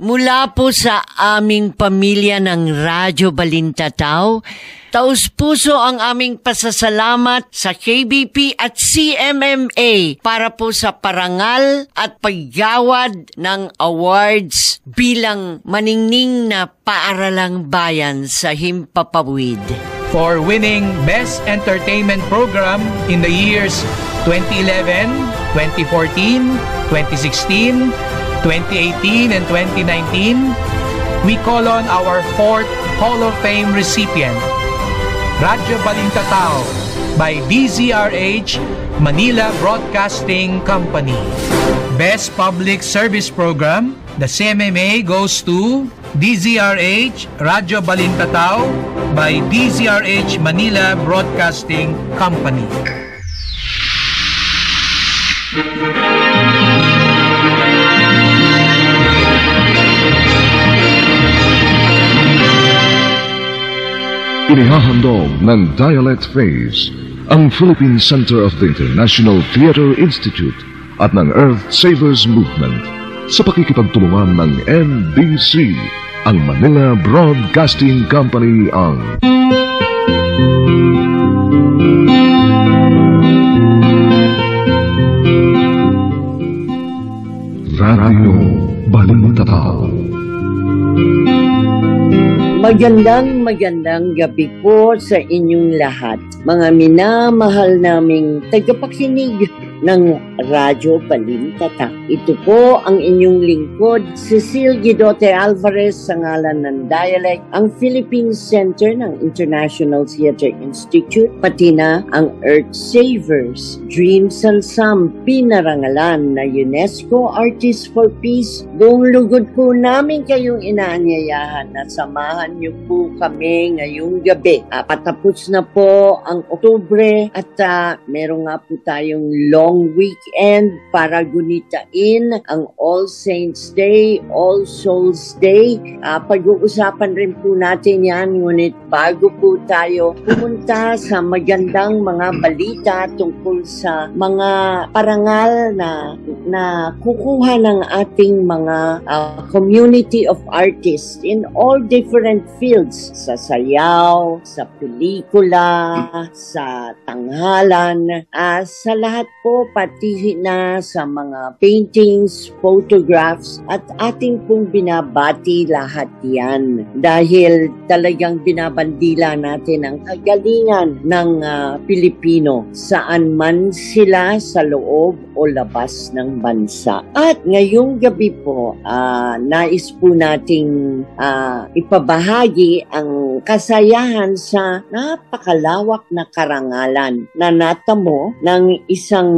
Mula po sa aming pamilya ng Radyo Balintataw, taus puso ang aming pasasalamat sa KBP at CMMA para po sa parangal at paggawad ng awards bilang maningning na paaralang bayan sa Himpapawid. for winning Best Entertainment Program in the years 2011, 2014, 2016, 2018, and 2019, we call on our fourth Hall of Fame recipient, Radyo Balintatao by DZRH Manila Broadcasting Company. Best Public Service Program, the CMMA goes to DZRH Radyo Balintatao by DZRH Manila Broadcasting Company. Inihahandog ng Dialect Phase, ang Philippine Center of the International Theater Institute at ng Earth Savers Movement sa pakikipagtulungan ng NBC, ang Manila Broadcasting Company ang Radio Balintataw. Magandang magandang gabi po sa inyong lahat. Mga minamahal naming tagapakinig ng Radyo Balintata. Ito po ang inyong lingkod, Cecil Gidote Alvarez sa ngalan ng Dialect, ang Philippine Center ng International Theater Institute, pati na ang Earth Savers, Dreams and Some, pinarangalan na UNESCO Artists for Peace. Buong lugod po namin kayong inaanyayahan na samahan niyo po kami ngayong gabi. Uh, patapos na po ang Oktubre at uh, meron nga po tayong long weekend para gunitain ang All Saints Day, All Souls Day. Uh, pag-uusapan rin po natin yan, ngunit bago po tayo pumunta sa magandang mga balita tungkol sa mga parangal na, na kukuha ng ating mga uh, community of artists in all different fields, sa sayaw, sa pelikula, sa tanghalan, uh, sa lahat po pati na sa mga paintings, photographs at ating pong binabati lahat yan dahil talagang binabandila natin ang kagalingan ng uh, Pilipino saan man sila sa loob o labas ng bansa. At ngayong gabi po, uh, nais po nating uh, ipabahagi ang kasayahan sa napakalawak na karangalan na natamo ng isang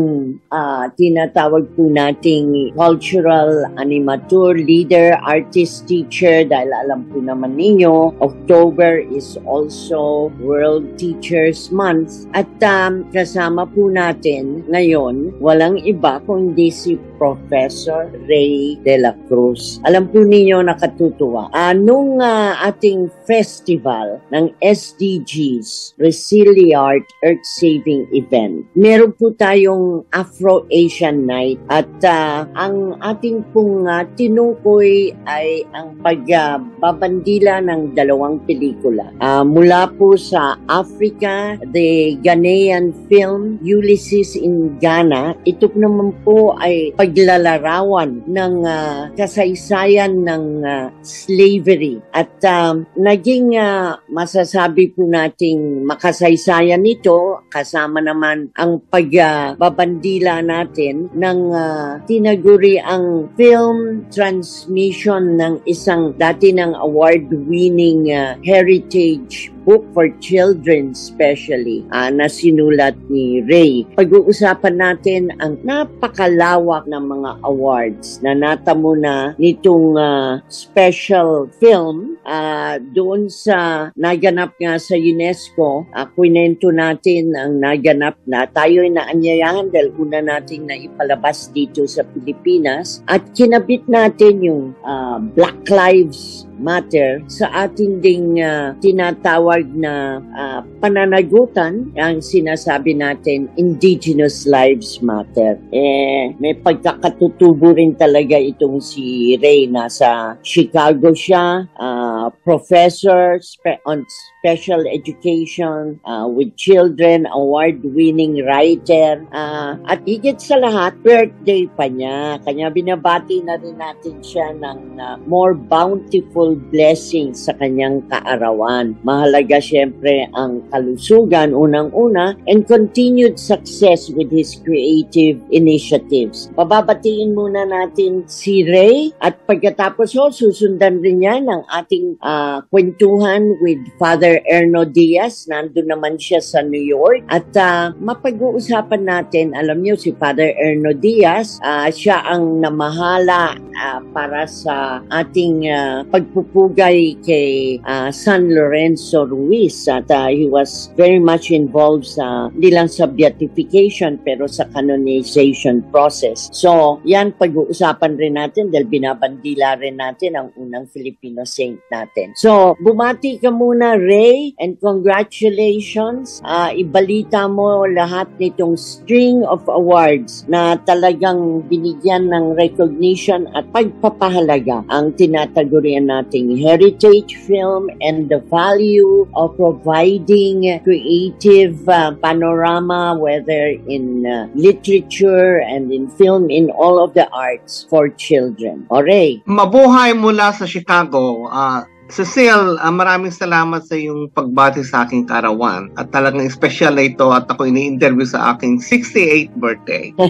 uh, tinatawag po nating cultural animator, leader, artist, teacher dahil alam po naman ninyo, October is also World Teachers Month at um, kasama po natin ngayon walang iba kundi si Professor Ray De La Cruz. Alam po ninyo nakatutuwa. Anong uh, ating festival ng SDGs, Resiliart Earth Saving Event, meron po tayong Afro-Asian Night. At uh, ang ating pong uh, tinukoy ay ang pagbabandila ng dalawang pelikula. Uh, mula po sa Africa, the Ghanaian film Ulysses in Ghana, ito naman po ay paglalarawan ng uh, kasaysayan ng uh, slavery. At um, naging uh, masasabi po nating makasaysayan nito kasama naman ang pagbabandila natin ng uh, tinaguri ang film transmission ng isang dati ng award-winning uh, heritage book for children especially uh, na sinulat ni Ray. Pag-uusapan natin ang napakalawak ng mga awards na natamo na nitong uh, special film uh, doon sa naganap nga sa UNESCO. Uh, kwento natin ang naganap na tayo ay naanyayahan dahil una nating na ipalabas dito sa Pilipinas at kinabit natin yung uh, Black Lives Matter sa ating ding ah, tinatawag na ah, pananagutan, ang sinasabi natin, Indigenous Lives Matter. Eh, may pagkakatutubo rin talaga itong si Ray. Nasa Chicago siya, ah, professor spe- on special education ah, with children, award-winning writer, ah, at higit sa lahat, birthday pa niya. Kanya binabati na rin natin siya ng ah, more bountiful blessings sa kanyang kaarawan. Mahalaga siyempre ang kalusugan unang-una and continued success with his creative initiatives. Pababatiin muna natin si Ray at pagkatapos ho, susundan rin niya ng ating ah, kwentuhan with Father Erno Diaz. Nandun naman siya sa New York. At ah, mapag-uusapan natin, alam niyo si Father Erno Diaz, ah, siya ang namahala ah, para sa ating ah, pagpupugay kay ah, San Lorenzo Ruiz. At ah, he was very much involved sa, hindi lang sa beatification, pero sa canonization process. So, yan pag-uusapan rin natin dahil binabandila rin natin ang unang Filipino saint natin. So, bumati ka muna, Ray, and congratulations. Ah, ibalita mo lahat nitong string of awards na talagang binigyan ng recognition at pagpapahalaga ang tinatagurian nating heritage film and the value of providing creative ah, panorama whether in ah, literature and in film in all of the arts for children. O Ray, Mabuhay mula sa Chicago. Ah, Cecile, ah, maraming salamat sa iyong pagbati sa aking karawan. At talagang special na ito at ako ini-interview sa aking 68th birthday.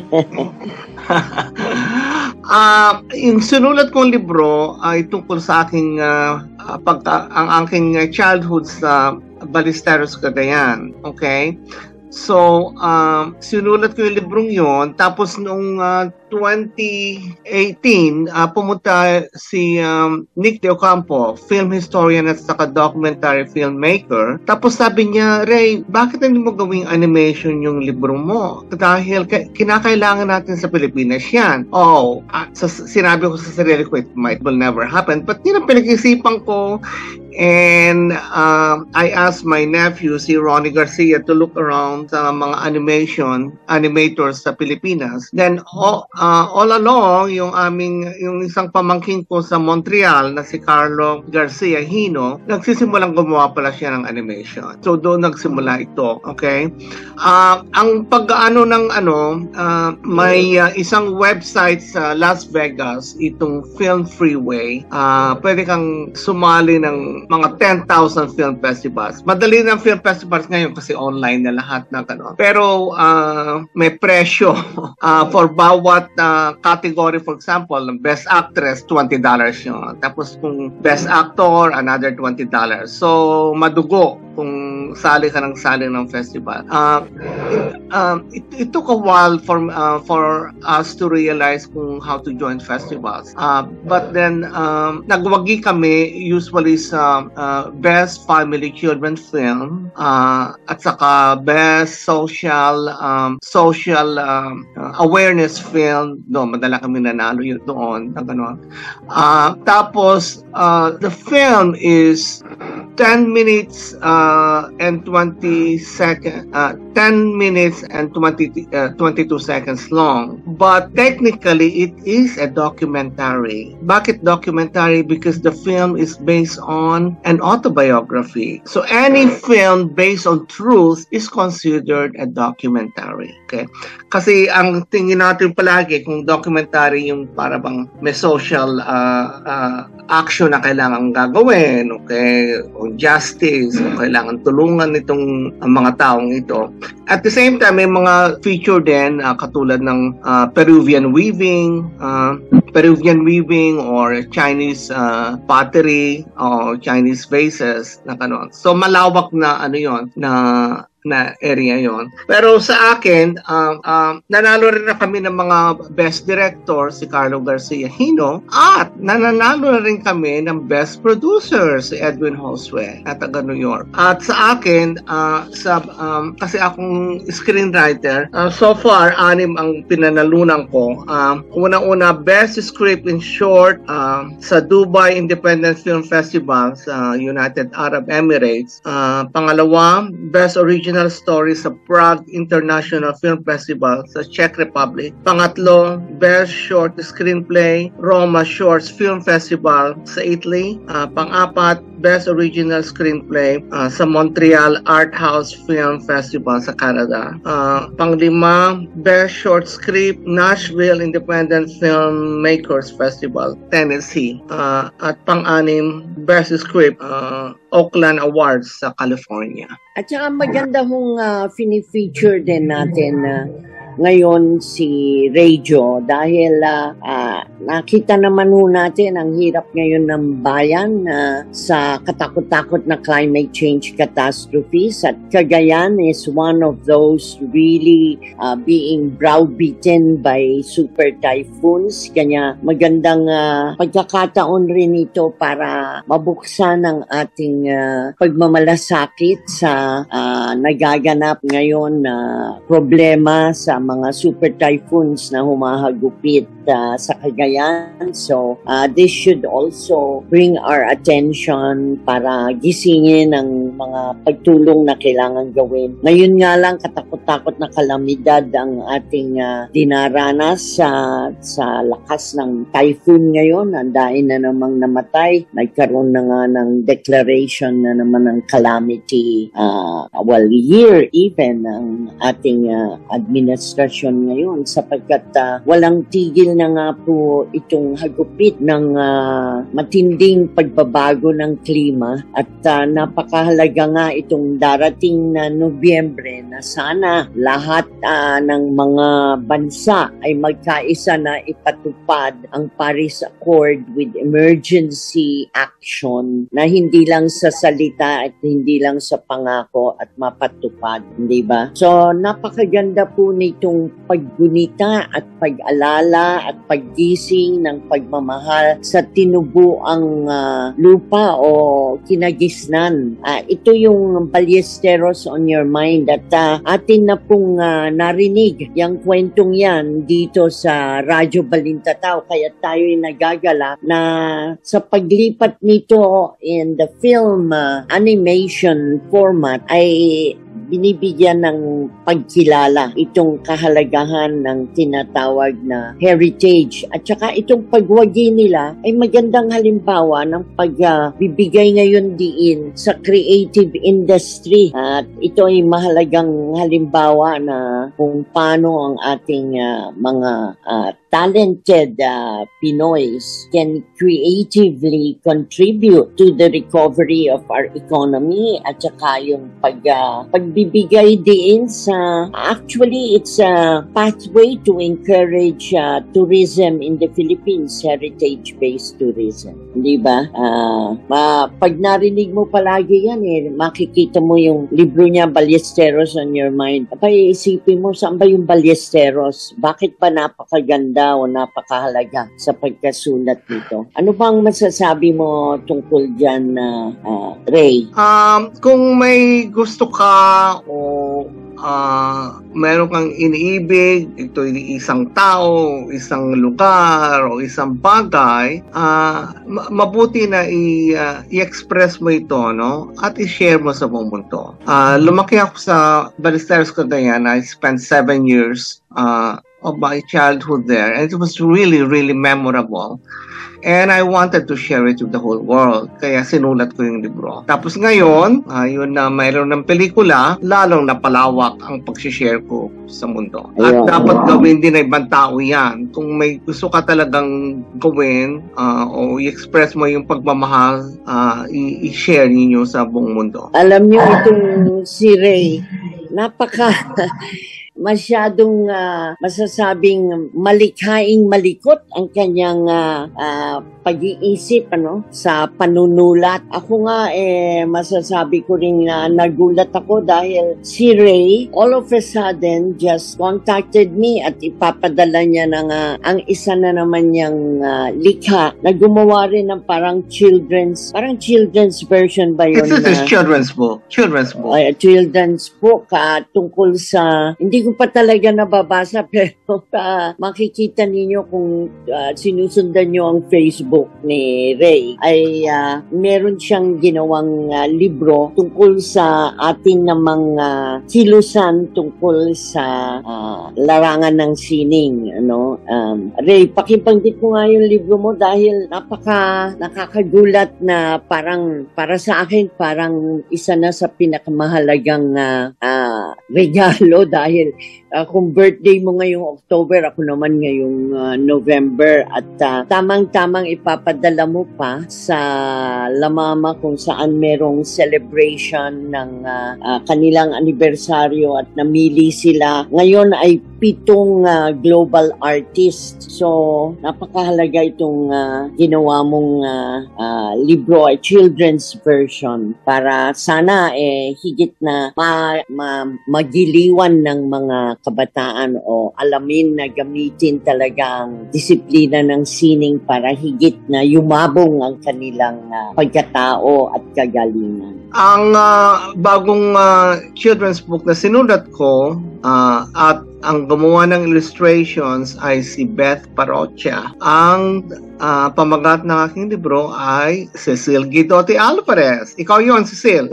Ah, yung sinulat kong libro ay tungkol sa aking ah, pagka, ang aking childhood sa Ballesteros, Cagayan. Okay? So, um, sinulat ko yung librong yon Tapos noong ah, 2018, ah, pumunta si um, Nick De Ocampo, film historian at saka documentary filmmaker. Tapos sabi niya, Ray, bakit hindi mo gawing animation yung libro mo? Dahil ka- kinakailangan natin sa Pilipinas yan. Oh, ah, sa, sinabi ko sa sarili ko, it might will never happen. But yun ang pinag-isipan ko And um, I asked my nephew, si Ronnie Garcia, to look around sa mga animation, animators sa Pilipinas. Then all, uh, all along, yung aming, yung isang pamangking ko sa Montreal na si Carlo Garcia Hino, nagsisimulang gumawa pala siya ng animation. So doon nagsimula ito, okay? Uh, ang pag-ano ng ano, uh, may uh, isang website sa Las Vegas, itong Film Freeway. Uh, pwede kang sumali ng mga 10,000 film festivals. Madali ng film festivals ngayon kasi online na lahat ng ano. Pero uh, may presyo uh, for bawat uh, category. For example, Best Actress, $20 yun. Tapos kung Best Actor, another $20. So, madugo kung sali ka ng sali ng festival. Uh, um, it, it took a while for uh, for us to realize kung how to join festivals. Uh, but then um, nagwagi kami usually sa uh, best family children film uh, at saka best social um, social um, awareness film. No, madala kami nanalo yun doon. Na ganun. Uh, tapos uh, the film is 10 minutes uh, and 20 seconds, uh, 10 minutes and 20, uh, 22 seconds long. But technically, it is a documentary. Bakit documentary? Because the film is based on an autobiography. So any film based on truth is considered a documentary. Okay? Kasi ang tingin natin palagi kung documentary yung para bang may social uh, uh, action na kailangan gagawin, okay? O justice, o kailangan tulungan itong ang mga taong ito. At the same time, may mga feature din uh, katulad ng uh, Peruvian weaving, uh, Peruvian weaving or Chinese uh, pottery or Chinese vases na kanon. So malawak na ano yon na na area yon. Pero sa akin, um, um, nanalo rin na kami ng mga best director, si Carlo Garcia Hino, at nananalo na rin kami ng best producer, si Edwin Josue, na taga New York. At sa akin, uh, sa, um, kasi akong screenwriter, uh, so far, anim ang pinanalunan ko. Um, Una-una, best script in short uh, sa Dubai Independent Film Festival sa United Arab Emirates. Uh, pangalawa, best original story sa Prague International Film Festival sa Czech Republic. Pangatlo, best short screenplay, Roma Shorts Film Festival sa Italy. Uh, pang-apat, best original screenplay uh, sa Montreal Art House Film Festival sa Canada. Uh, panglima, best short script, Nashville Independent Filmmakers Festival, Tennessee. Uh, at pang-anim, best script, uh, Oakland Awards sa California. At saka maganda hong uh, fini-feature din natin na uh, ngayon si Radio dahil uh, uh, nakita naman ho natin ang hirap ngayon ng bayan uh, sa katakot-takot na climate change catastrophes. At Cagayan is one of those really uh, being browbeaten by super typhoons. Kanya magandang uh, pagkakataon rin ito para mabuksan ang ating uh, pagmamalasakit sa uh, nagaganap ngayon na uh, problema sa mga super typhoons na humahagupit uh, sa Cagayan. So, uh, this should also bring our attention para gisingin ang mga pagtulong na kailangan gawin. Ngayon nga lang, katakot-takot na kalamidad ang ating uh, dinaranas sa, sa lakas ng typhoon ngayon. Andain na namang namatay. Nagkaroon na nga ng declaration na naman ng calamity, uh, well, year even ang ating uh, administration administrasyon ngayon sapagkat uh, walang tigil na nga po itong hagupit ng uh, matinding pagbabago ng klima at uh, napakahalaga nga itong darating na Nobyembre na sana lahat uh, ng mga bansa ay magkaisa na ipatupad ang Paris Accord with emergency action na hindi lang sa salita at hindi lang sa pangako at mapatupad, hindi ba? So napakaganda po nito itong paggunita at pag-alala at paggising ng pagmamahal sa tinubuang uh, lupa o kinagisnan. Uh, ito yung Ballesteros on your mind at uh, atin na pong uh, narinig yung kwentong yan dito sa Radyo Balintataw kaya tayo nagagala na sa paglipat nito in the film uh, animation format ay binibigyan ng pagkilala itong kahalagahan ng tinatawag na heritage. At saka itong pagwagi nila ay magandang halimbawa ng pagbibigay uh, ngayon diin sa creative industry. At ito ay mahalagang halimbawa na kung paano ang ating uh, mga uh, talented uh, Pinoys can creatively contribute to the recovery of our economy at saka yung pag, uh, pagbibigay din sa actually it's a pathway to encourage uh, tourism in the Philippines, heritage-based tourism. Di ba? Uh, ma, pag narinig mo palagi yan eh, makikita mo yung libro niya, Ballesteros on Your Mind. Kapag isipin mo, saan ba yung Ballesteros? Bakit ba napakaganda daw napakahalaga sa pagkasulat nito. Ano bang masasabi mo tungkol dyan, uh, uh, Ray? Um, kung may gusto ka o uh, meron kang iniibig, ito isang tao, isang lugar, o isang bagay, uh, mabuti na i, uh, i-express mo ito, no? At i-share mo sa buong mundo. Uh, lumaki ako sa Ballesteros Cagayan. I spent seven years uh, of my childhood there. And it was really, really memorable. And I wanted to share it with the whole world. Kaya sinulat ko yung libro. Tapos ngayon, ayun uh, na mayroon ng pelikula, lalong napalawak ang pag-share ko sa mundo. At yeah. dapat gawin din ng ibang tao yan. Kung may gusto ka talagang gawin uh, o i-express mo yung pagmamahal, uh, i-share ninyo sa buong mundo. Alam niyo itong si Ray, napaka masyadong ah, masasabing malikhaing malikot ang kanyang ah, ah, pag-iisip ano sa panunulat. Ako nga eh masasabi ko rin na nagulat ako dahil si Ray all of a sudden just contacted me at ipapadala niya na nga ang isa na naman niyang ah, likha na gumawa rin ng parang children's parang children's version ba yun It's a children's book. Children's book. ay, children's book ah, tungkol sa hindi ko pa talaga nababasa pero ah, makikita ninyo kung ah, sinusundan nyo ang Facebook ni Ray ay ah, meron siyang ginawang ah, libro tungkol sa ating namang ah, kilusan tungkol sa ah, larangan ng sining ano? Um, Ray pakibanggit mo nga yung libro mo dahil napaka nakakagulat na parang para sa akin parang isa na sa pinakamahalagang ah, ah, regalo dahil ah, kung birthday mo ngayong October, ako naman ngayong ah, November at ah, tamang-tamang ipapadala mo pa sa Lamama kung saan merong celebration ng ah, ah, kanilang anibersaryo at namili sila. Ngayon ay pitong ah, global artist. So, napakahalaga itong ah, ginawa mong ah, ah, libro, ay children's version para sana eh higit na ma, ma, magiliwan ng mga kabataan o alamin na gamitin talaga ang disiplina ng sining para higit na yumabong ang kanilang ah, pagkatao at kagalingan. Ang ah, bagong ah, children's book na sinulat ko ah, at ang gumawa ng illustrations ay si Beth Parocha. Ang ah, pamagat ng aking libro ay Cecil Guidote Alvarez. Ikaw yon Cecil.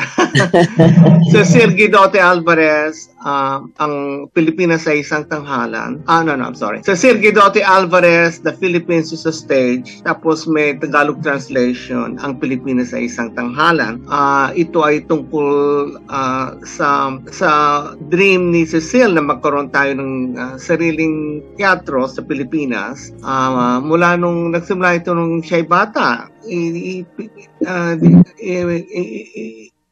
Cecil Guidote Alvarez, ah, ang Pilipinas sa isang tanghalan. Ah, no, no, I'm sorry. Cecil Guidote Alvarez, The Philippines is a Stage. Tapos may Tagalog translation, Ang Pilipinas sa isang tanghalan. Ah, ito ay tungkol ah, sa sa dream ni Cecil na magkaroon tayo ng ah, sariling teatro sa Pilipinas. Ah, mula nung nagsimula ito nung siya'y bata. I, i-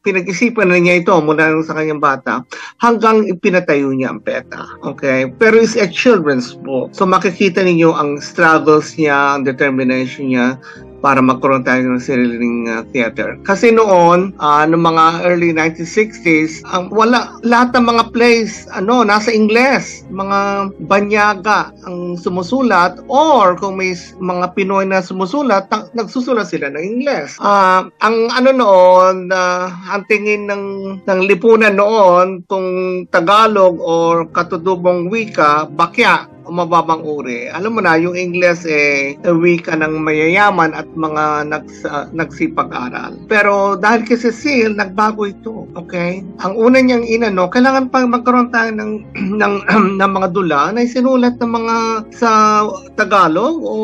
pinag-isipan na niya ito mula nung sa kanyang bata hanggang ipinatayo niya ang PETA. Okay? Pero it's a children's book. So makikita ninyo ang struggles niya, ang determination niya para magkaroon tayo ng sariling uh, theater. Kasi noon, uh, noong mga early 1960s, ang wala lahat ng mga plays ano nasa Ingles, mga banyaga ang sumusulat or kung may mga Pinoy na sumusulat, ta- nagsusulat sila ng Ingles. Ah, ang ano noon, ah, ang tingin ng ng lipunan noon kung Tagalog or katutubong wika, bakya o mababang uri. Alam mo na, yung Ingles eh, wika ng mayayaman at mga nags, ah, nagsipag-aral. Pero dahil kay Cecil, nagbago ito. Okay? Ang una niyang inano, kailangan pa magkaroon tayo ng, ng, ng mga dula na isinulat ng mga sa Tagalog o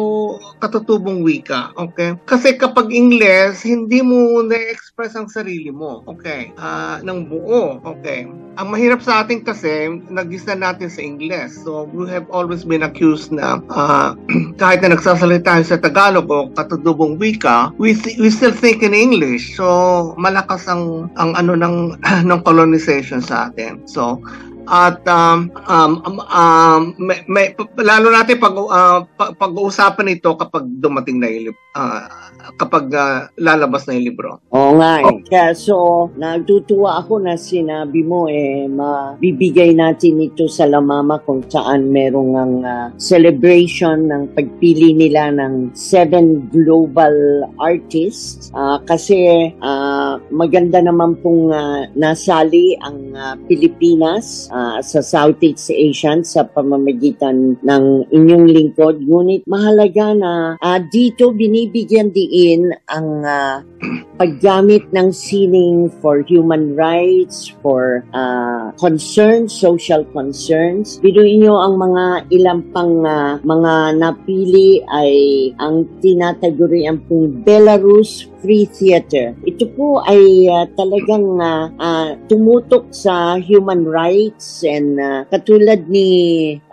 katutubong wika. Okay? Kasi kapag Ingles, hindi mo na-express ang sarili mo. Okay? Ah, ng buo. Okay? Ang mahirap sa atin kasi, nag-isna natin sa Ingles. So, we have always been accused na ah, kahit na nagsasalita tayo sa Tagalog o katutubong wika, we, we still think in English. So, malakas ang, ang ano ng, ng colonization sa atin. So, at um, um, um, um, may, may, lalo natin pag, pag, pag-uusapan ito kapag dumating na yung ah, kapag ah, lalabas na yung libro. Oo nga eh. Kaya so, nagtutuwa ako na sinabi mo eh, mabibigay natin ito sa Lamama kung saan merong ang ah, celebration ng pagpili nila ng seven global artists. Ah, kasi ah, maganda naman pong ah, nasali ang ah, Pilipinas ah, sa Southeast Asian sa pamamagitan ng inyong lingkod. Ngunit mahalaga na ah, dito binibigyan diin ang ah, paggamit ng sining for human rights, for uh, concerns, social concerns. Biruin nyo ang mga ilang pang uh, mga napili ay ang tinatagurian pong Belarus Free Theater. Ito po ay uh, talagang uh, uh, tumutok sa human rights and uh, katulad ni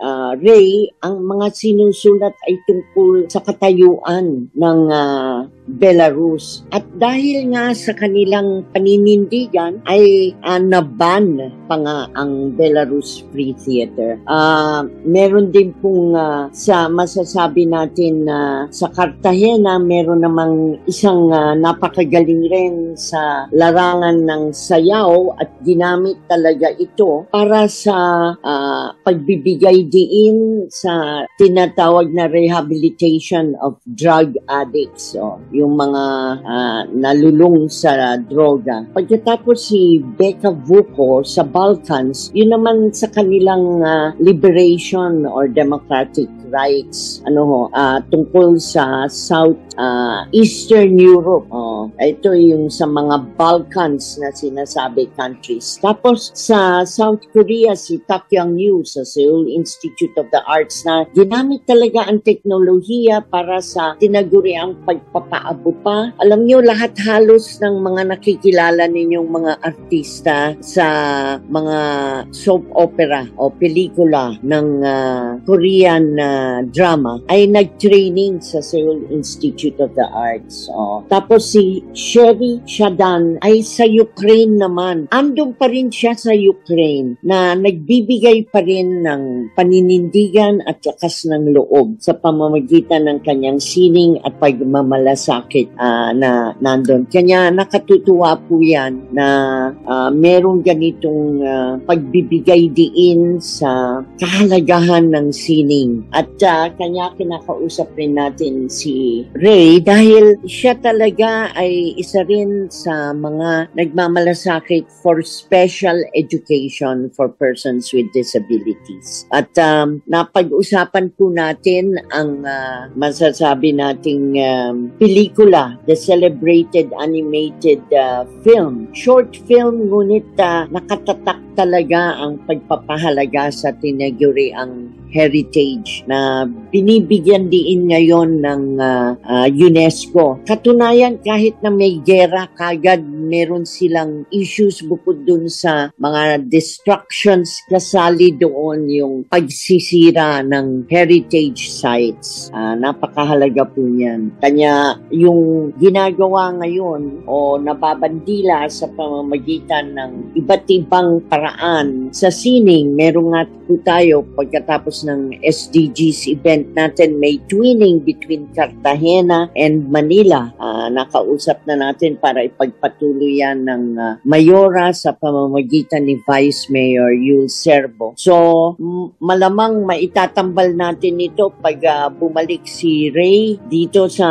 uh, Ray, ang mga sinusulat ay tungkol sa katayuan ng uh, Belarus. At dahil nga sa kanilang paninindigan ay uh, naban pa nga ang Belarus Free Theater. Uh, meron din pong uh, sa masasabi natin na uh, sa Cartagena meron namang isang uh, napakagaling rin sa larangan ng sayaw at ginamit talaga ito para sa uh, pagbibigay diin sa tinatawag na rehabilitation of drug addicts o yung mga uh, nalulung sa droga. Pagkatapos si Becca Vuko sa Balkans, yun naman sa kanilang uh, liberation or democratic rights ano ho uh, tungkol sa South uh, Eastern Europe. Oh, ito yung sa mga Balkans na sinasabi countries. Tapos sa South Korea si Tak Young Yu sa Seoul Institute of the Arts na ginamit talaga ang teknolohiya para sa tinaguriang pagpapaabo pa. Alam niyo lahat halos ng mga nakikilala ninyong mga artista sa mga soap opera o pelikula ng uh, Korean uh, drama ay nag-training sa Seoul Institute of the Arts. Oh. Tapos si Sherry Shadan ay sa Ukraine naman. Andun pa rin siya sa Ukraine na nagbibigay pa rin ng paninindigan at lakas ng loob sa pamamagitan ng kanyang sining at pagmamalasakit uh, na nandun. Kanya nakatutuwa po yan na uh, merong ganitong uh, pagbibigay diin sa kahalagahan ng sining. At uh, kanya kinakausap rin natin si Ray dahil siya talaga ay isa rin sa mga nagmamalasakit for special education for persons with disabilities. At um, napag-usapan po natin ang uh, masasabi nating um, pelikula, the celebrated animated uh, film. Short film, ngunit uh, nakatatak talaga ang pagpapahalaga sa tinaguri ang heritage na binibigyan din ngayon ng uh, uh, UNESCO. Katunayan kahit na may gera, kagad meron silang issues bukod dun sa mga destructions kasali doon yung pagsisira ng heritage sites. Uh, napakahalaga po niyan. Kanya yung ginagawa ngayon o nababandila sa pamamagitan ng iba't ibang paraan sa sining, meron nga po tayo pagkatapos ng SDGs event natin, may twinning between Cartagena and Manila. Uh, nakausap na natin para ipagpatuloy yan ng uh, Mayora sa pamamagitan ni Vice Mayor Yul Serbo. So, malamang maitatambal natin ito pag uh, bumalik si Ray dito sa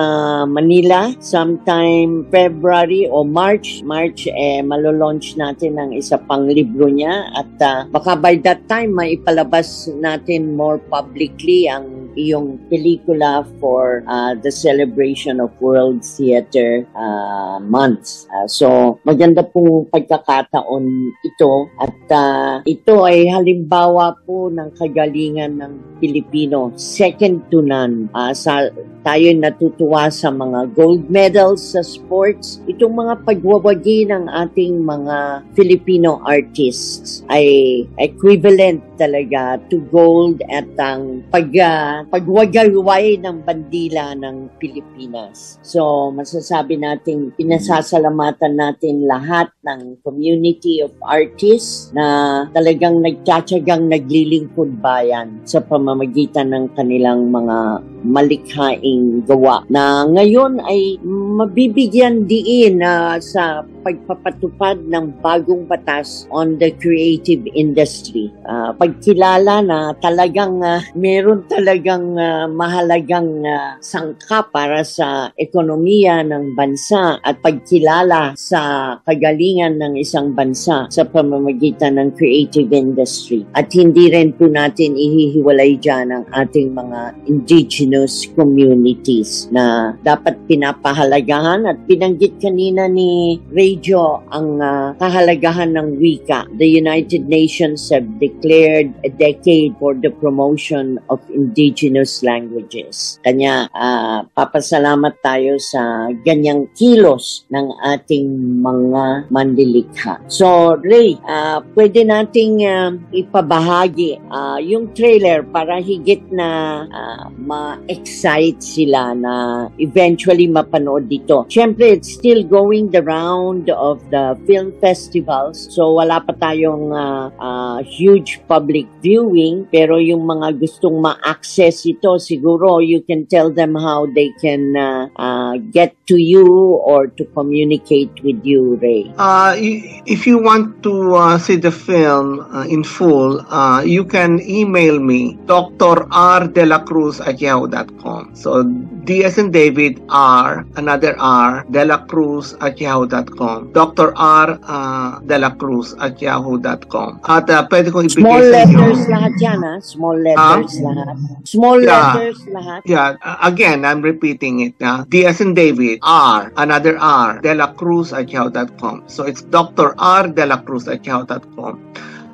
Manila sometime February o March. March, eh, malolaunch natin ang isa pang libro niya at uh, baka by that time maipalabas natin more publicly ang iyong pelikula for uh, the celebration of World Theater uh, Month. Uh, so, maganda pong pagkakataon ito at uh, ito ay halimbawa po ng kagalingan ng Pilipino. Second to none. Uh, sa, tayo natutuwa sa mga gold medals sa sports. Itong mga pagwawagi ng ating mga Filipino artists ay equivalent talaga to gold at ang pag, uh, pagwagaway ng bandila ng Pilipinas. So, masasabi natin, pinasasalamatan natin lahat ng community of artists na talagang nagtsatsagang naglilingkod bayan sa pamamagitan ng kanilang mga malikhaing gawa na ngayon ay mabibigyan diin uh, sa pagpapatupad ng bagong batas on the creative industry. Uh, pagkilala na talagang uh, meron talagang uh, mahalagang uh, sangkap para sa ekonomiya ng bansa at pagkilala sa kagalingan ng isang bansa sa pamamagitan ng creative industry. At hindi rin po natin ihihiwalay dyan ang ating mga indigenous communities na dapat pinapahalagahan at binanggit kanina ni radio ang uh, kahalagahan ng wika. The United Nations have declared a decade for the promotion of indigenous languages. Kanya uh, papasalamat tayo sa ganyang kilos ng ating mga mandilikha. So Ray, uh, pwede nating uh, ipabahagi uh, yung trailer para higit na uh, ma-excite sila na eventually mapanood dito. Siyempre, it's still going the round of the film festivals. So, wala pa tayong uh, uh, huge public viewing. Pero yung mga gustong ma-access ito, siguro you can tell them how they can uh, uh, get to you or to communicate with you, Ray. Uh, if you want to uh, see the film uh, in full, uh, you can email me, Dr. At yahoo.com. So, D as in David, R, another R, De La Cruz at yahoo.com. Dr. R. Uh, De La Cruz at yahoo.com. At uh, pwede kong ibigay Small sa inyo. letters lahat yan, ha? Small letters lahat. Small Yeah. letters lahat. Yeah, uh, again, I'm repeating it. Uh, D as in David, R, another R, De La Cruz at yahoo.com. So it's Dr. R. De La Cruz at yahoo.com.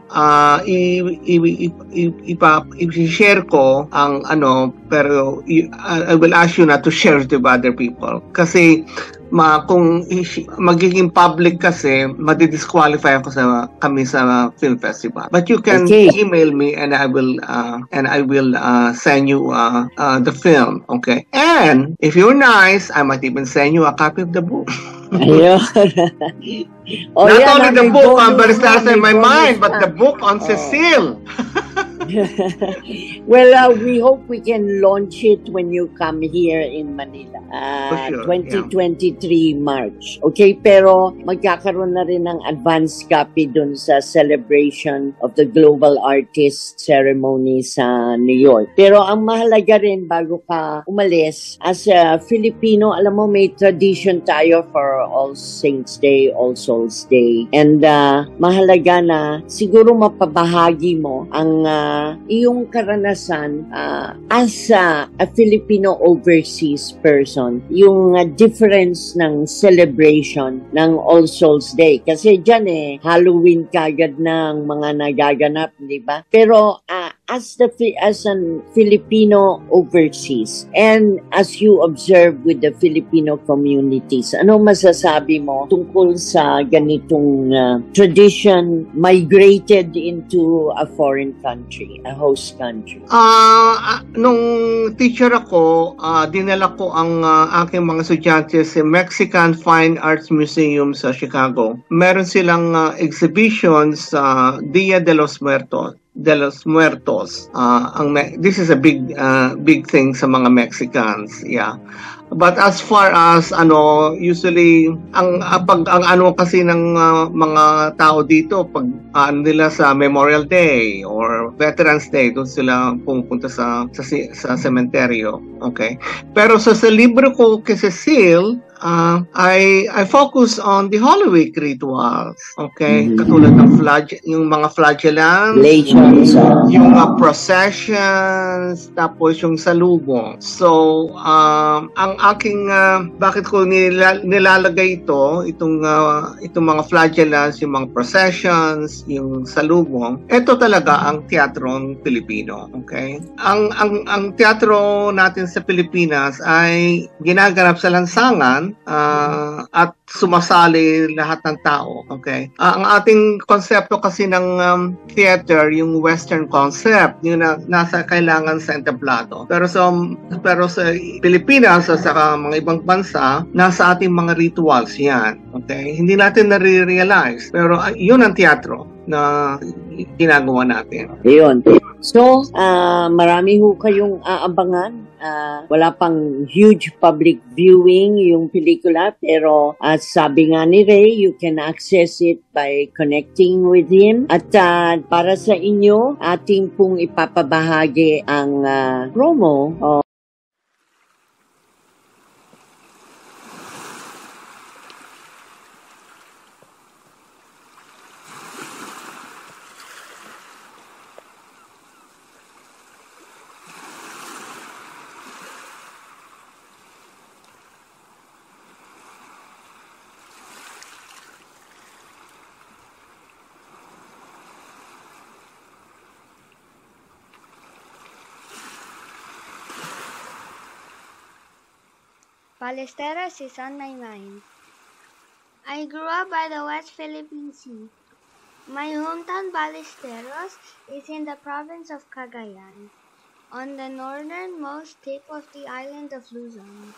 Uh, i, i, i, i, ipa, i-share ko ang ano, pero i, I will ask you not to share it with other people. Kasi ma kung magiging public kasi madidisqualify ako sa kami sa film festival but you can Okay. email me and I will uh, and I will uh, send you uh, uh, the film okay and if you're nice I might even send you a copy of the book Ayun. O, not only the book on may in my mind but the book on Oh. Cecile well, uh, we hope we can launch it when you come here in Manila. Uh, sure, 2023 March. Okay, pero magkakaroon na rin ng advance copy dun sa celebration of the Global Artist Ceremony sa New York. Pero ang mahalaga rin bago ka umalis, as a Filipino, alam mo may tradition tayo for All Saints Day, All Souls Day. And uh, mahalaga na siguro mapabahagi mo ang uh, iyong karanasan uh, as a, a Filipino overseas person, yung uh, difference ng celebration ng All Souls Day. Kasi dyan eh, Halloween kagad ng mga nagaganap, di ba? Pero uh, as the as an Filipino overseas and as you observe with the Filipino communities, ano masasabi mo tungkol sa ganitong uh, tradition migrated into a foreign country, a host country? Ah, ah, nung teacher ako, ah, dinala ko ang ah, aking mga estudyante sa Mexican Fine Arts Museum sa Chicago. Meron silang ah, exhibition sa Dia de los Muertos de los Muertos. Ah, ang this is a big ah, big thing sa mga Mexicans. Yeah. But as far as ano, usually ang ah, pag ang ano kasi ng ah, mga tao dito pag ah, ano nila sa Memorial Day or Veterans Day, doon sila pumupunta sa sa, sa cementerio. Okay? Pero sa, sa libro ko kay Cecile, ah, I I focus on the Holy Week rituals. Okay? Mhm. Katulad ng flage, yung mga flagellants, Relations. uh, yung uh, processions, tapos yung salubong. So, um, ang aking, uh, bakit ko nila, nilalagay ito, itong, uh, itong mga flagellants, yung mga processions, yung salubong, ito talaga ang teatrong Pilipino. Okay? Ang, ang, ang teatro natin sa Pilipinas ay ginaganap sa lansangan uh, at sumasali lahat ng tao. Okay? Ah, ang ating konsepto kasi ng um, theater, yung western concept, yung na, nasa kailangan sa entablado. Pero sa pero sa Pilipinas at sa mga ibang bansa, nasa ating mga rituals 'yan. Okay? Hindi natin nare-realize, pero ah, 'yun ang teatro na ginagawa natin. Ayun. So, ah, marami ho kayong aabangan. Ah, wala pang huge public viewing yung pelikula pero at sabi nga ni Ray, you can access it by connecting with him. At ah, para sa inyo, ating pong ipapabahagi ang ah, promo o Ballesteros is on my mind. I grew up by the West Philippine Sea. My hometown Ballesteros is in the province of Cagayan, on the northernmost tip of the island of Luzon.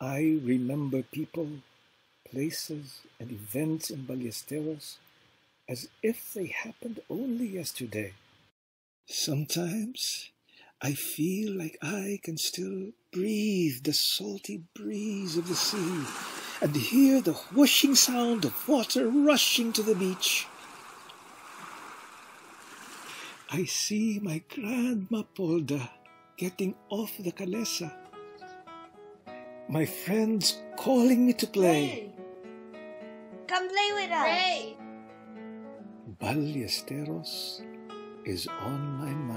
I remember people, places, and events in Ballesteros as if they happened only yesterday. Sometimes I feel like I can still breathe the salty breeze of the sea and hear the whooshing sound of water rushing to the beach. I see my grandma Polda getting off the calesa. My friends calling me to play. Come play with us. Ray! Ballesteros is on my mind.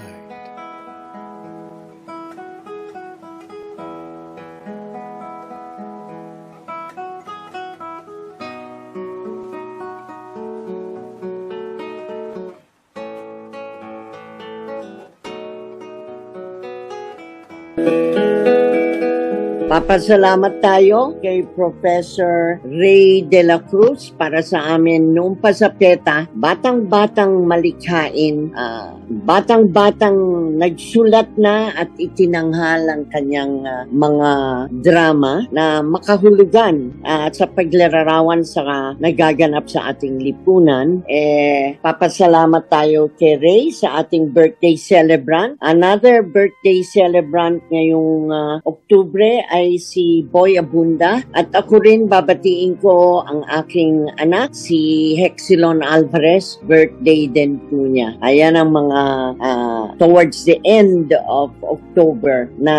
Papasalamat tayo kay Professor Ray De La Cruz para sa amin noong pa sa PETA, batang-batang malikhain, ah, batang-batang nagsulat na at itinanghal ang kanyang ah, mga drama na makahulugan ah, at sa paglalarawan sa nagaganap sa ating lipunan. Eh, papasalamat tayo kay Ray sa ating birthday celebrant. Another birthday celebrant ngayong ah, Oktubre ay si Boy Abunda at ako rin babatiin ko ang aking anak si Hexilon Alvarez birthday din po niya ayan ang mga ah, towards the end of October na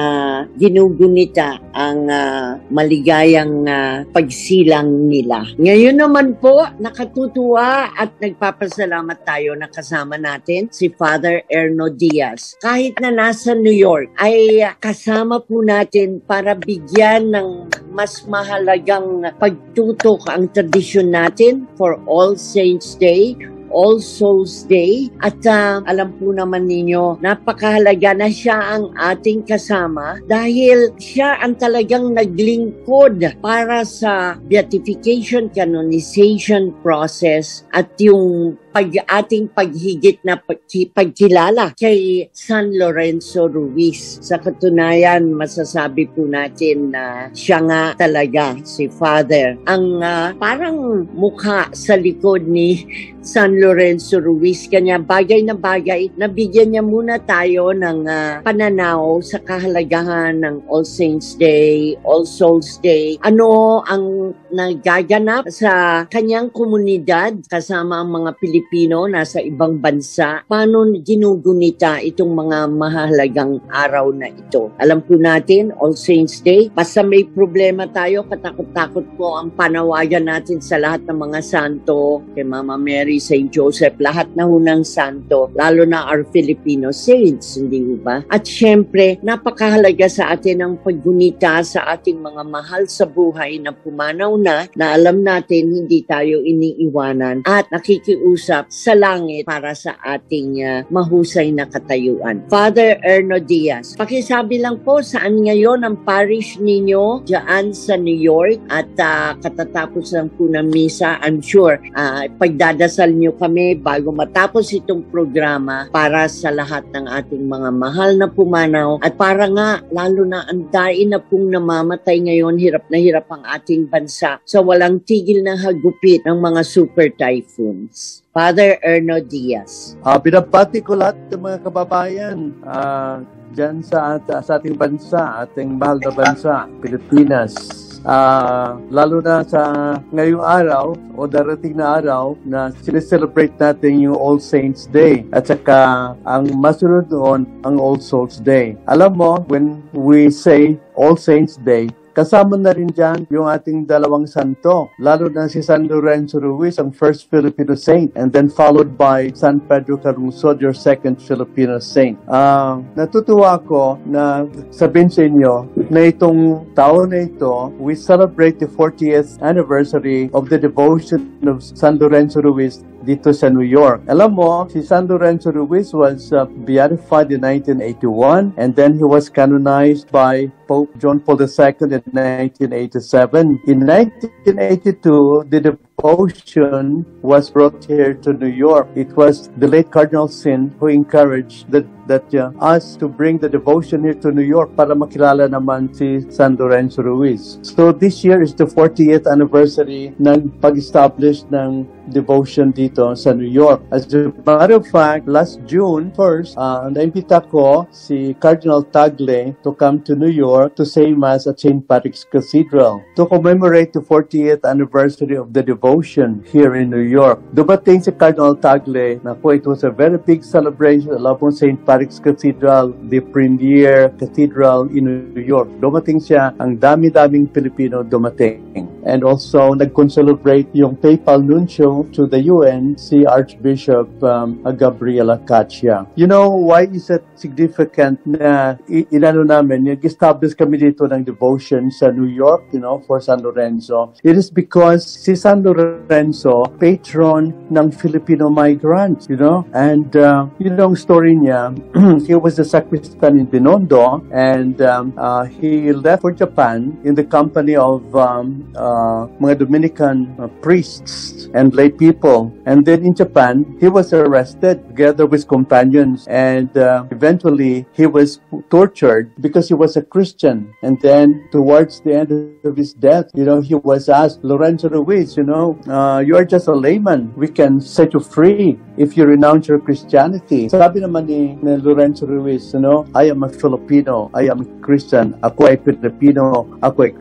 ginugunita ang ah, maligayang ah, pagsilang nila. Ngayon naman po nakatutuwa at nagpapasalamat tayo na kasama natin si Father Erno Diaz. Kahit na nasa New York ay kasama po natin para bigyan ng mas mahalagang pagtutok ang tradisyon natin for All Saints Day All Souls Day at ah, alam po naman ninyo napakahalaga na siya ang ating kasama dahil siya ang talagang naglingkod para sa beatification canonization process at yung pag ating paghigit na pagki- pagkilala kay San Lorenzo Ruiz. Sa katunayan, masasabi po natin na siya nga talaga si Father. Ang ah, parang mukha sa likod ni San Lorenzo Ruiz. Kanya bagay na bagay, nabigyan niya muna tayo ng ah, pananaw sa kahalagahan ng All Saints Day, All Souls Day. Ano ang nagaganap sa kanyang komunidad kasama ang mga Pilipino nasa ibang bansa. Paano ginugunita itong mga mahalagang araw na ito? Alam po natin, All Saints Day, basta may problema tayo, katakot-takot po ang panawagan natin sa lahat ng mga santo, kay Mama Mary, St. Joseph, lahat na hunang santo, lalo na our Filipino saints, hindi ho ba? At syempre, napakahalaga sa atin ang paggunita sa ating mga mahal sa buhay na pumanaw na, na alam natin hindi tayo iniiwanan at nakikiusap sa langit para sa ating ah, mahusay na katayuan. Father Erno Diaz, pakisabi lang po saan ngayon ang parish ninyo dyan sa New York at ah, katatapos lang po ng misa, I'm sure ah, pagdadasal nyo kami bago matapos itong programa para sa lahat ng ating mga mahal na pumanaw at para nga lalo na ang dain na pong namamatay ngayon, hirap na hirap ang ating bansa sa walang tigil na hagupit ng mga super typhoons. Father Erno Diaz. Ah, binabati ko lahat ng mga kababayan ah, dyan sa, sa ating bansa, ating mahal na bansa, Pilipinas. Ah, lalo na sa ngayong araw o darating na araw na sineselebrate natin yung All Saints Day at saka ang masunod doon ang All Souls Day. Alam mo, when we say All Saints Day, Kasama na rin dyan yung ating dalawang santo, lalo na si San Lorenzo Ruiz, ang first Filipino saint, and then followed by San Pedro Caruso, your second Filipino saint. Ah, natutuwa ako na sabihin sa inyo na itong taon na ito, we celebrate the 40th anniversary of the devotion of San Lorenzo Ruiz dito sa New York. Alam mo, si San Lorenzo Ruiz was uh, beatified in 1981 and then he was canonized by Pope John Paul II in 1987. In 1982, the devotion was brought here to New York. It was the late Cardinal Sin who encouraged the that uh, us to bring the devotion here to New York para makilala naman si San Lorenzo Ruiz. So this year is the 40th anniversary ng pag-establish ng devotion dito sa New York. As a matter of fact, last June 1st, uh, naimbita ko si Cardinal Tagle to come to New York to say Mass at St. Patrick's Cathedral to commemorate the 40th anniversary of the devotion here in New York. Dumating si Cardinal Tagle na po it was a very big celebration. Alam po St. Patrick's Cathedral, the premier cathedral in New York. Dumating siya, ang dami-daming Pilipino dumating. And also, nag-celebrate yung papal nuncio to the UN, si Archbishop um, Gabriela Caccia. You know, why is it significant na inano namin, nag-establish kami dito ng devotion sa New York, you know, for San Lorenzo. It is because si San Lorenzo, patron ng Filipino migrants, you know, and uh, know, ang story niya, he was a sacristan in Binondo, and um, uh, he left for Japan in the company of um, uh, mga Dominican uh, priests and lay people. And then in Japan, he was arrested together with companions, and uh, eventually he was tortured because he was a Christian. And then towards the end of his death, you know, he was asked, Lorenzo Ruiz, you know, uh, you are just a layman. We can set you free if you renounce your Christianity. Sabi naman ni, Lorenzo Ruiz, you know, I am a Filipino, I am a Christian, ako ay Filipino, ako ay.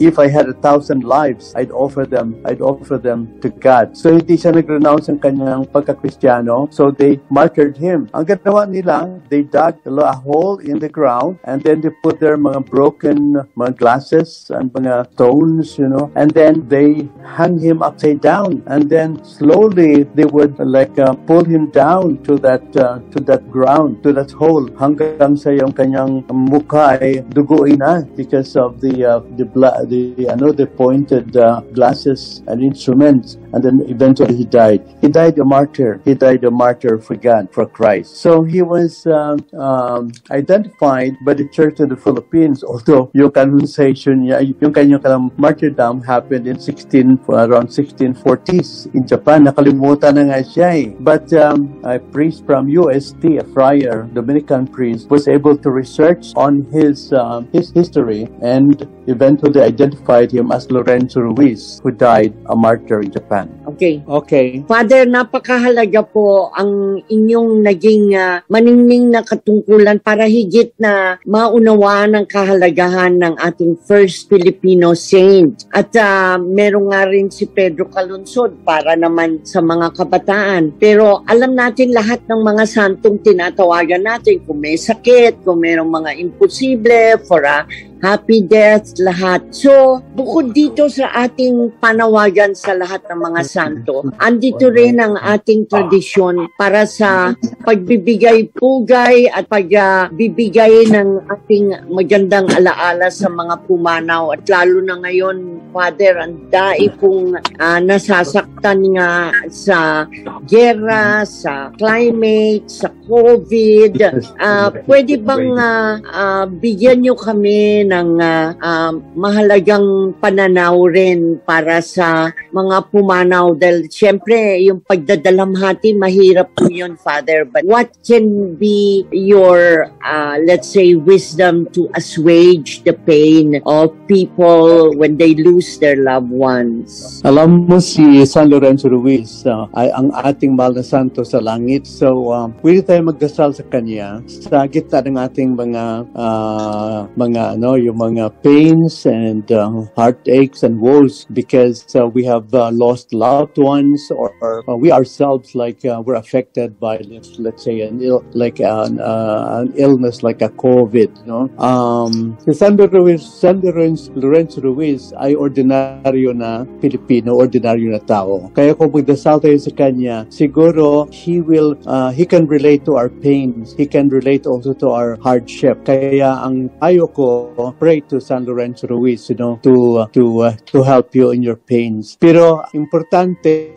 If I had a thousand lives, I'd offer them, I'd offer them to God. So hindi siya nag-renounce ng kanyang pagka-Kristiyano, so they martyred him. Ang ginawa nila, they dug a hole in the ground and then they put their mga broken mga glasses and mga stones, you know, and then they hung him upside down and then slowly they would like uh, pull him down to that uh, to that ground, to that hole hanggang sa yung kanyang mukha ay duguin na because of the uh, the bla- the ano the pointed uh, glasses and instruments and then eventually he died. He died a martyr. He died a martyr for God, for Christ. So he was um, um, identified by the Church of the Philippines, although yung canonization yung kanyang martyrdom happened in 16, around 1640s in Japan. Nakalimutan na nga siya eh. But um, a priest from UST, a friar, Dominican priest, was able to research on his um, his history and eventually identified him as Lorenzo Ruiz, who died a martyr in Japan. Okay. Okay. Father, napakahalaga po ang inyong naging ah, maningning na katungkulan para higit na maunawaan ang kahalagahan ng ating first Filipino saint. At ah, meron nga rin si Pedro Calunsod para naman sa mga kabataan. Pero alam natin lahat ng mga santong tinatawagan natin kung may sakit, kung merong mga imposible, for a happy death, lahat. So, bukod dito sa ating panawagan sa lahat ng mga santo, andito rin ang ating tradisyon para sa pagbibigay pugay at pagbibigay ng ating magandang alaala sa mga pumanaw. At lalo na ngayon, Father, ang dai pong ah, nasasaktan nga sa gera, sa climate, sa COVID. Ah, pwede bang ah, ah, bigyan nyo kami ng ah, ah, mahalagang pananaw rin para sa mga pumanaw. Dahil syempre yung pagdadalamhati mahirap po yun Father. But what can be your ah, let's say wisdom to assuage the pain of people when they lose their loved ones? Alam mo si San Lorenzo Ruiz uh, ay ang ating mahal na santo sa langit. So, um, pwede tayo magdasal sa kanya sa gitna ng ating mga uh, mga ano, yung mga pains and uh, heartaches and woes because uh, we have uh, lost loved ones or, or uh, we ourselves like uh, we're affected by let's, let's say an ill like an, uh, an illness like a COVID, no? Um, si San Ruiz, San Lorenzo, Ruiz ay ordinaryo na Pilipino, ordinaryo na tao. Kaya kung magdasal tayo sa kanya, siguro he will, uh, he can relate to our pains. He can relate also to our hardship. Kaya ang ayo ko pray to San Lorenzo Ruiz, you know, to uh, to uh, to help you in your pains. Pero importante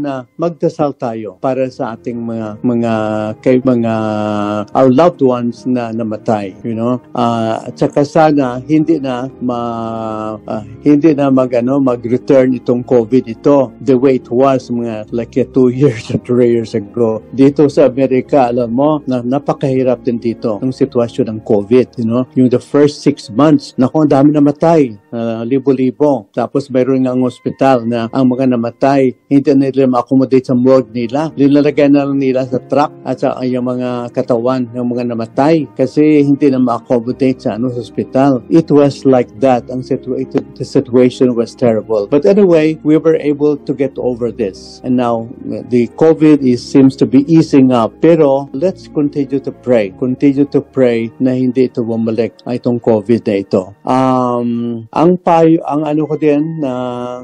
na magdasal tayo para sa ating mga mga kay mga our loved ones na namatay, you know. Uh, at saka sana hindi na ma uh, hindi na mag ano mag-return itong COVID ito the way it was mga like uh, two years or three years ago. Dito sa Amerika, alam mo, na napakahirap din dito ng sitwasyon ng COVID, you know. Yung the first six months, naku, ang dami namatay, uh, libo-libo. Tapos mayroon nga ang ospital na ang mga namatay, hindi na nila ma-accommodate sa morgue nila. Nilalagay na lang nila sa truck at sa yung mga katawan ng mga namatay kasi hindi na ma-accommodate sa ano sa ospital. It was like that. Ang situation, the situation was terrible. But anyway, we were able to get over this. And now, the COVID is, seems to be easing up. Pero, let's continue to pray. Continue to pray na hindi ito bumalik itong COVID na ito. Um, ang payo, ang ano ko din na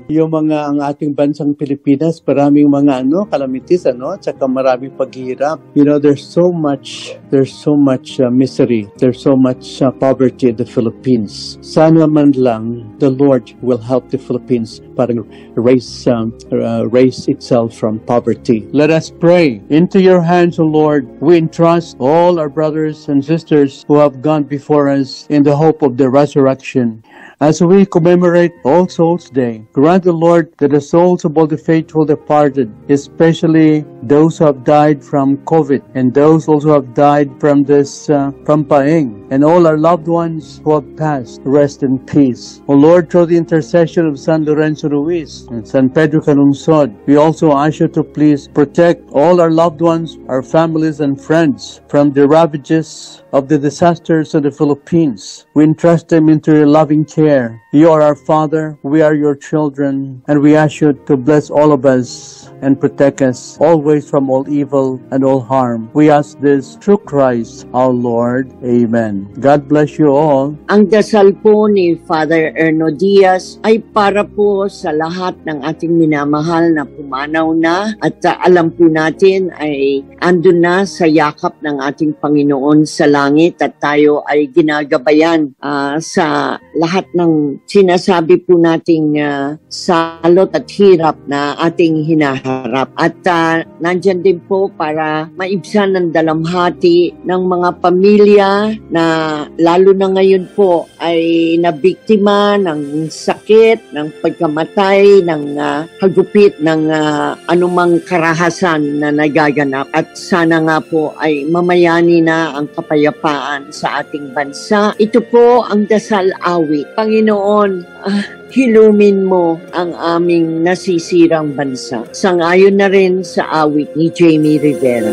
yung mga ang ating bansang Pilipinas, maraming mga ano, calamities ano, at saka maraming paghihirap. You know, there's so much, there's so much uh, misery, there's so much uh, poverty in the Philippines. Sana man lang the Lord will help the Philippines parang raise um, uh, raise itself from poverty. Let us pray. Into your hands, O Lord, we entrust all our brothers and sisters who have gone before us in the hope of the resurrection. As we commemorate All Souls Day, grant the Lord that the souls of all the faithful departed, especially those who have died from COVID and those also who have died from this uh, from and all our loved ones who have passed, rest in peace. O Lord, through the intercession of San Lorenzo Ruiz and San Pedro Calungsod, we also ask you to please protect all our loved ones, our families and friends from the ravages of the disasters of the Philippines. We entrust them into your loving care. You are our Father, we are your children, and we ask you to bless all of us and protect us always from all evil and all harm. We ask this through Christ our Lord. Amen. God bless you all. Ang dasal po ni Father Erno Diaz ay para po sa lahat ng ating minamahal na pumanaw na at alam po natin ay andun na sa yakap ng ating Panginoon sa langit at tayo ay ginagabayan uh, sa lahat ng sinasabi po nating uh, salot at hirap na ating hinaharap. At uh, nandyan din po para maibsan ng dalamhati ng mga pamilya na lalo na ngayon po ay nabiktima ng sakit, ng pagkamatay, ng uh, hagupit ng uh, anumang karahasan na nagaganap. At sana nga po ay mamayani na ang kapayapaan sa ating bansa. Ito po ang dasal awit. Panginoon, ah, hilumin mo ang aming nasisirang bansa. Sangayon na rin sa awit ni Jamie Rivera.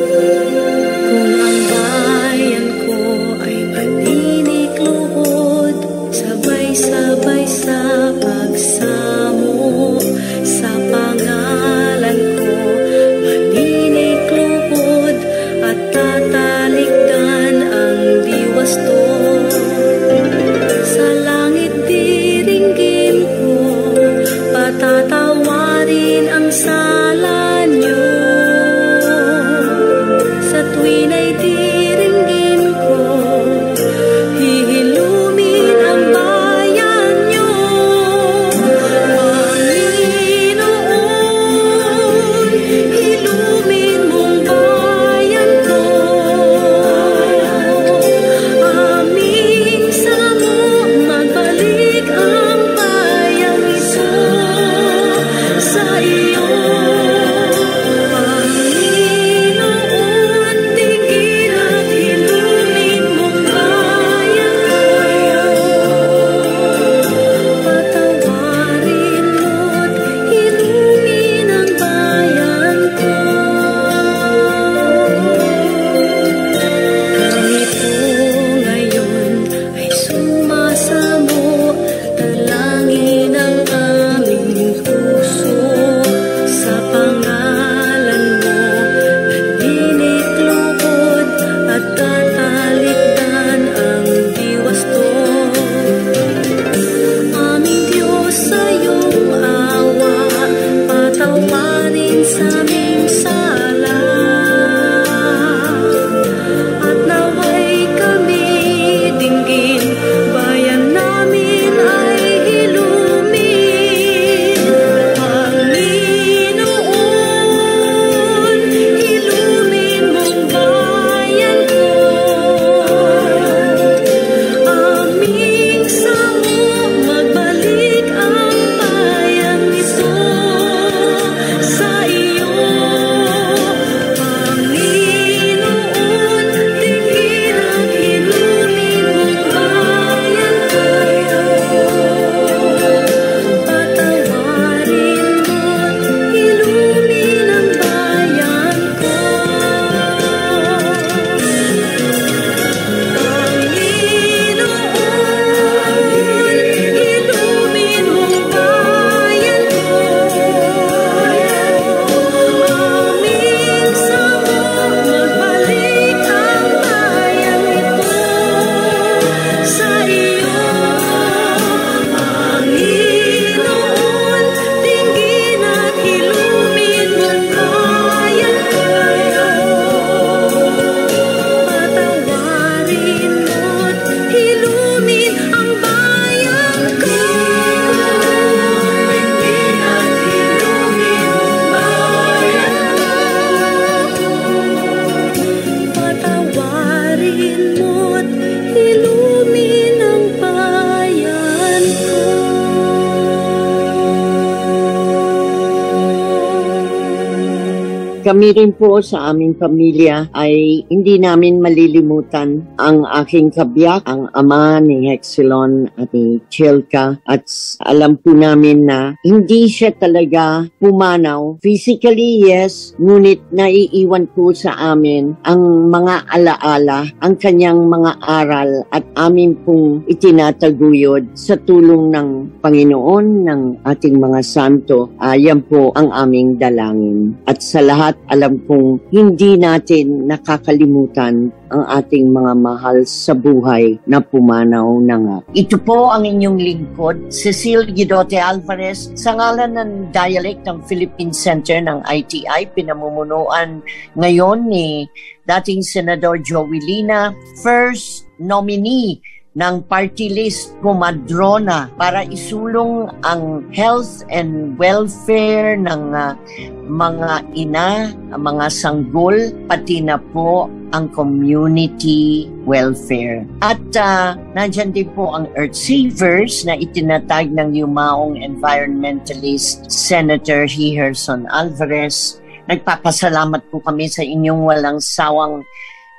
Kami rin po sa aming pamilya ay hindi namin malilimutan ang aking kabiyak, ang ama ni Hexilon at ni Chelka at alam po namin na hindi siya talaga pumanaw. Physically, yes, ngunit naiiwan po sa amin ang mga alaala, ang kanyang mga aral at amin pong itinataguyod sa tulong ng Panginoon, ng ating mga santo. Ayan po ang aming dalangin. At sa lahat, alam kong hindi natin nakakalimutan ang ating mga mahal sa buhay na pumanaw na nga. Ito po ang inyong lingkod, Cecil Guidote Alvarez, sa ngalan ng Dialect ng Philippine Center ng ITI, pinamumunuan ngayon ni dating Senador Joey Lina, first nominee ng party list Kumadrona para isulong ang health and welfare ng uh, mga ina, mga sanggol, pati na po ang community welfare. At uh, nandyan din po ang Earth Savers na itinatag ng yumaong environmentalist Senator Heherson Alvarez. Nagpapasalamat po kami sa inyong walang sawang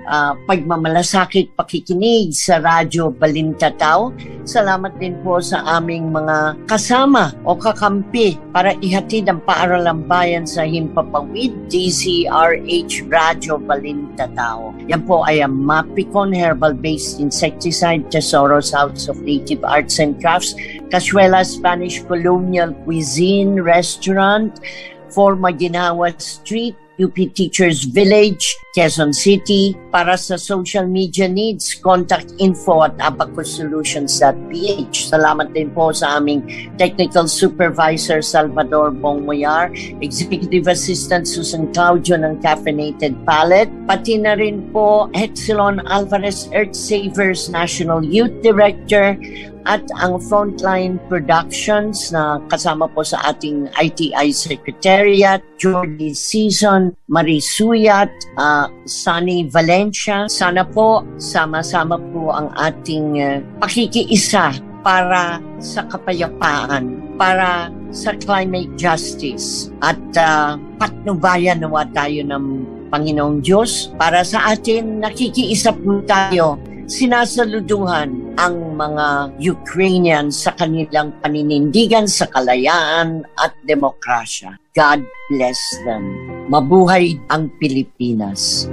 uh, pagmamalasakit pakikinig sa Radyo Balintataw. Salamat din po sa aming mga kasama o kakampi para ihatid ang paaralang bayan sa Himpapawid, DCRH Radyo Balintataw. Yan po ay ang Mapicon Herbal-Based Insecticide, Tesoros House of Native Arts and Crafts, Casuela Spanish Colonial Cuisine Restaurant, for Maginawa Street, UP Teachers Village, Quezon City. Para sa social media needs, contact info at abacussolutions.ph. Salamat din po sa aming Technical Supervisor Salvador Bongmoyar, Executive Assistant Susan Claudio ng Caffeinated Palette, pati na rin po Exelon Alvarez Earth Savers National Youth Director, at ang Frontline Productions na kasama po sa ating ITI Secretariat, Jordi Season, Marie Suyat, uh, Sunny Valencia. Sana po sama-sama po ang ating uh, pakikiisa para sa kapayapaan, para sa climate justice at uh, patnubayan nawa tayo ng Panginoong Diyos para sa atin nakikiisa po tayo sinasaluduhan ang mga Ukrainians sa kanilang paninindigan sa kalayaan at demokrasya. God bless them. Mabuhay ang Pilipinas.